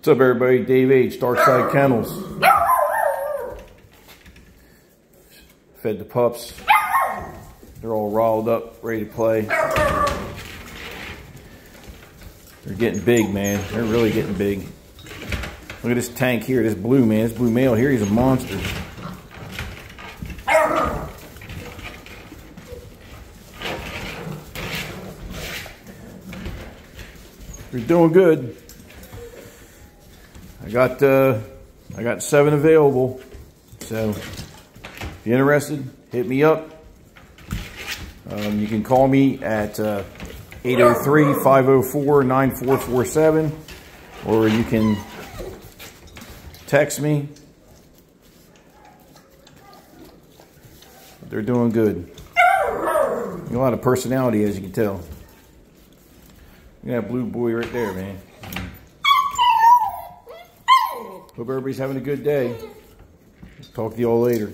What's up, everybody? Dave H, Darkside Kennels. Fed the pups. They're all riled up, ready to play. They're getting big, man. They're really getting big. Look at this tank here, this blue man, this blue male here, he's a monster. They're doing good. I got uh, I got seven available. So if you're interested, hit me up. Um, you can call me at 803-504-9447 uh, or you can text me. They're doing good. A lot of personality, as you can tell. Look at that blue boy right there, man. Hope everybody's having a good day. Talk to you all later.